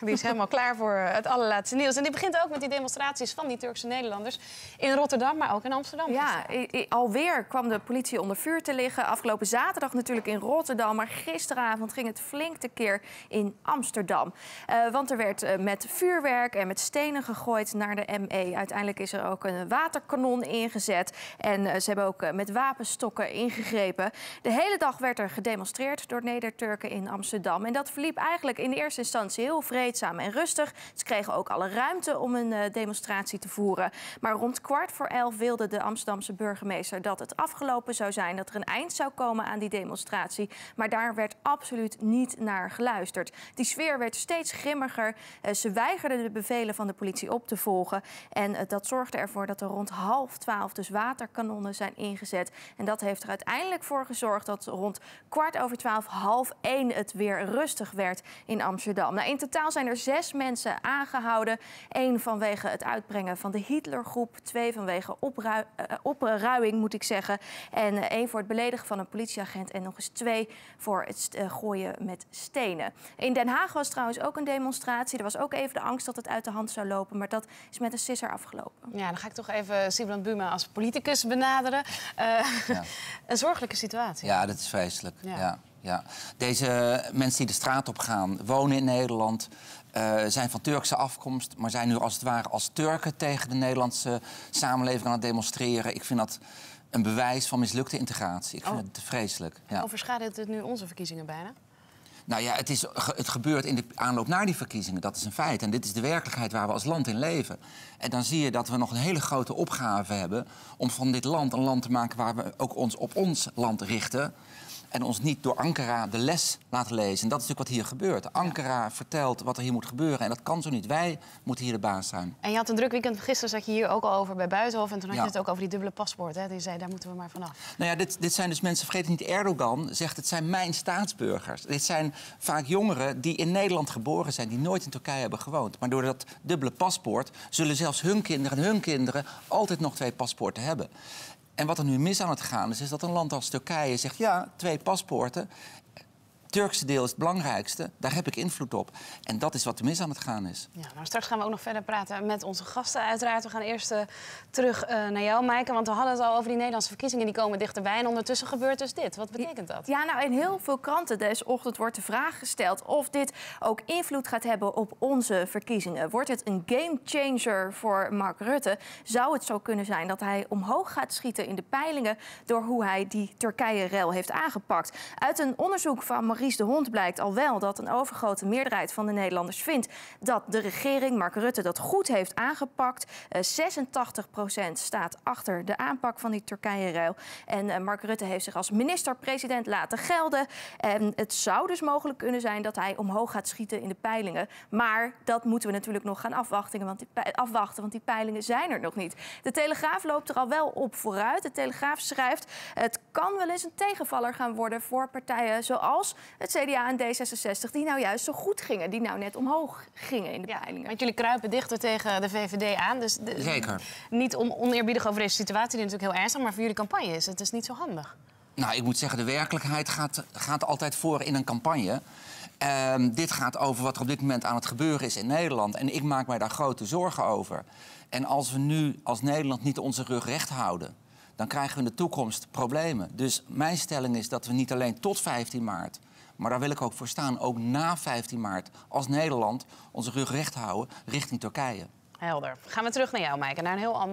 Die is helemaal klaar voor het allerlaatste nieuws. En die begint ook met die demonstraties van die Turkse Nederlanders in Rotterdam, maar ook in Amsterdam. Ja, alweer kwam de politie onder vuur te liggen. Afgelopen zaterdag natuurlijk in Rotterdam, maar gisteravond ging het flink tekeer in Amsterdam. Uh, want er werd uh, met vuurwerk en met stenen gegooid naar de ME. Uiteindelijk is er ook een waterkanon ingezet en ze hebben ook met wapenstokken ingegrepen. De hele dag werd er gedemonstreerd door Neder-Turken in Amsterdam. En dat verliep eigenlijk in de eerste instantie heel vreedzaam en rustig. Ze kregen ook alle ruimte om een uh, demonstratie te voeren. Maar rond kwart voor elf wilde de Amsterdamse burgemeester dat het afgelopen zou zijn, dat er een eind zou komen aan die demonstratie. Maar daar werd absoluut niet naar geluisterd. Die sfeer werd steeds grimmiger. Uh, ze weigerden de bevelen van de politie op te volgen. En uh, dat zorgde ervoor dat er rond half twaalf dus waterkanonnen zijn ingezet. En dat heeft er uiteindelijk voor gezorgd dat rond kwart over twaalf, half één het weer rustig werd in Amsterdam. Nou, in totaal totaal zijn er zes mensen aangehouden. Eén vanwege het uitbrengen van de Hitlergroep. Twee vanwege oprui uh, opruiing, moet ik zeggen. En uh, één voor het beledigen van een politieagent. En nog eens twee voor het uh, gooien met stenen. In Den Haag was trouwens ook een demonstratie. Er was ook even de angst dat het uit de hand zou lopen. Maar dat is met een sisser afgelopen. Ja, dan ga ik toch even Sibran Buma als politicus benaderen. Ja. Een zorgelijke situatie. Ja, dat is vreselijk. ja. ja ja. Deze mensen die de straat op gaan, wonen in Nederland, uh, zijn van Turkse afkomst, maar zijn nu als het ware als Turken tegen de Nederlandse samenleving aan het demonstreren. Ik vind dat een bewijs van mislukte integratie. Ik vind oh. het vreselijk. Ja. Overschaduwt het nu onze verkiezingen bijna? Nou ja, het, is, het gebeurt in de aanloop naar die verkiezingen. Dat is een feit. En dit is de werkelijkheid waar we als land in leven. En dan zie je dat we nog een hele grote opgave hebben... om van dit land een land te maken waar we ook ons op ons land richten en ons niet door Ankara de les laten lezen. En dat is natuurlijk wat hier gebeurt. Ankara vertelt wat er hier moet gebeuren en dat kan zo niet. Wij moeten hier de baas zijn. En je had een druk weekend. Gisteren zat je hier ook al over bij Buitenhof en toen had je het ook over die dubbele paspoort. Hè? Die zei, daar moeten we maar vanaf. Nou ja, dit, dit zijn dus mensen, vergeet niet, Erdogan zegt het zijn mijn staatsburgers. Dit zijn vaak jongeren die in Nederland geboren zijn, die nooit in Turkije hebben gewoond. Maar door dat dubbele paspoort zullen zelfs hun kinderen en hun kinderen altijd nog twee paspoorten hebben. En wat er nu mis aan het gaan is, is dat een land als Turkije zegt... ja, twee paspoorten Turkse deel is het belangrijkste. Daar heb ik invloed op. En dat is wat er mis aan het gaan is. Ja, nou, straks gaan we ook nog verder praten met onze gasten. Uiteraard, we gaan eerst uh, terug uh, naar jou, Maaike. Want we hadden het al over die Nederlandse verkiezingen. Die komen dichterbij. En ondertussen gebeurt dus dit. Wat betekent dat? Ja, nou, in heel veel kranten deze ochtend wordt de vraag gesteld... of dit ook invloed gaat hebben op onze verkiezingen. Wordt het een game changer voor Mark Rutte? Zou het zo kunnen zijn dat hij omhoog gaat schieten in de peilingen... door hoe hij die Turkije-rel heeft aangepakt? Uit een onderzoek van Marie De Hond blijkt al wel dat een overgrote meerderheid van de Nederlanders vindt dat de regering, Mark Rutte, dat goed heeft aangepakt. Uh, eh, 86% staat achter de aanpak van die Turkije-ruil. En uh, Mark Rutte heeft zich als minister-president laten gelden. En het zou dus mogelijk kunnen zijn dat hij omhoog gaat schieten in de peilingen. Maar dat moeten we natuurlijk nog gaan afwachten, want afwachten, want die peilingen zijn er nog niet. De Telegraaf loopt er al wel op vooruit. De Telegraaf schrijft: het kan wel eens een tegenvaller gaan worden voor partijen zoals het CDA en D66, die nou juist zo goed gingen, die nou net omhoog gingen in de ja, peilingen. Want jullie kruipen dichter tegen de VVD aan. Dus Zeker. Niet om oneerbiedig over deze situatie, die natuurlijk heel ernstig, maar voor jullie campagne is het is niet zo handig. Nou, ik moet zeggen, de werkelijkheid gaat, gaat altijd voor in een campagne. Uh, dit gaat over wat er op dit moment aan het gebeuren is in Nederland. En ik maak mij daar grote zorgen over. En als we nu als Nederland niet onze rug recht houden dan krijgen we in de toekomst problemen. Dus mijn stelling is dat we niet alleen tot 15 maart, maar daar wil ik ook voor staan, ook na 15 maart, als Nederland onze rug recht houden richting Turkije. Helder. Gaan we terug naar jou, Maaike, naar een heel ander